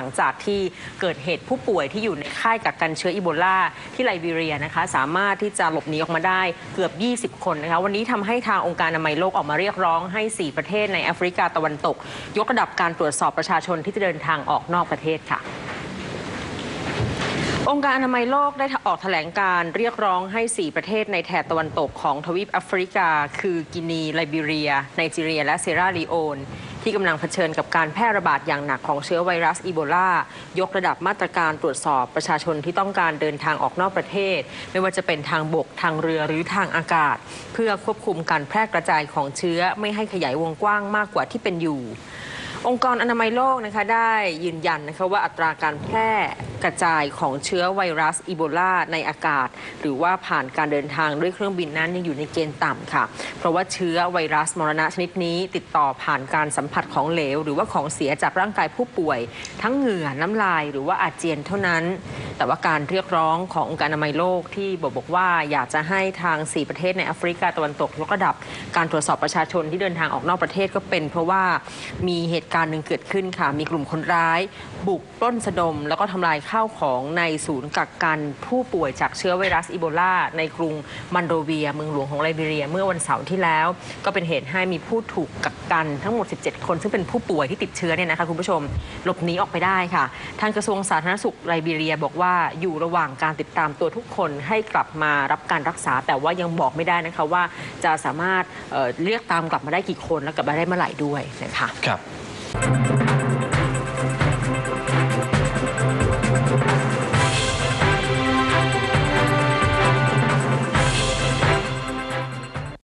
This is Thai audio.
ังจากที่เกิดเหตุผู้ป่วยที่อยู่ในค่ายกักกันเชื้ออีโบลาที่ไลบีเรียนะคะ สามารถที่จะหลบหนีออกมาได้เกือบ 20 คนนะคะ วันนี้ทำให้ทางองค์การอนามัยโลกออกมาเรียกร้องให้ 4 ประเทศในแอฟริกาตะวันตก ยกระดับการตรวจสอบประชาชนที่จะเดินทางออกนอกประเทศค่ะองค์การอนามัยโลกได้ออกแถลงการเรียกร้องให้ 4 ประเทศในแถบตะวันตกของทวีปแอฟริกา คือกินีไลบีเรียไนจีเรีย และเซราลีโอน ที่กำลังเผชิญกับการแพร่ระบาดอย่างหนักของเชื้อไวรัสอีโบลายกระดับมาตรการตรวจสอบประชาชนที่ต้องการเดินทางออกนอกประเทศ ไม่ว่าจะเป็นทางบกทางเรือหรือทางอากาศ เพื่อควบคุมการแพร่กระจายของเชื้อไม่ให้ขยายวงกว้างมากกว่าที่เป็นอยู่ องค์กรอนามัยโลกนะคะได้ยืนยันนะคะว่าอัตราการแพร่กระจายของเชื้อไวรัสอีโบลาในอากาศ หรือว่าผ่านการเดินทางด้วยเครื่องบินนั้นยังอยู่ในเกณฑ์ต่ำค่ะ เพราะว่าเชื้อไวรัสมรณะชนิดนี้ ติดต่อผ่านการสัมผัสของเหลว หรือว่าของเสียจากร่างกายผู้ป่วย ทั้งเหงื่อน้ำลาย หรือว่าอาเจียนเท่านั้น แต่ว่าการเรียกร้องขององค์การอนามัยโลกที่บอกบอกว่าอยากจะให้ทาง 4 ประเทศในแอฟริกาตะวันตกยกระดับ การตรวจสอบประชาชนที่เดินทางออกนอกประเทศก็เป็น เพราะว่ามีเหตุการณ์หนึ่งเกิดขึ้นค่ะ มีกลุ่มคนร้าย บุกปล้นสะดม แล้วก็ทำลายข้าวของในศูนย์กักกันผู้ป่วยจากเชื้อไวรัสอีโบลาในกรุงมันโรเวียเมืองหลวงของไลบีเรีย เมื่อวันเสาร์ที่แล้ว ก็เป็นเหตุให้มีผู้ถูกกักกันทั้งหมด 17 คน ซึ่งเป็นผู้ป่วยที่ติดเชื้อเนี่ยนะคะคุณผู้ชมหลบหนีออกไปได้ค่ะทางกระทรวงสาธารณสุขไลบีเรียบอกว่าอยู่ระหว่างการติดตามตัวทุกคนให้กลับมารับการรักษา แต่ว่ายังบอกไม่ได้นะคะว่าจะสามารถเเรียกตามกลับมาได้กี่คนและกลับมาได้เมื่อไหร่ด้วยนะคะครับ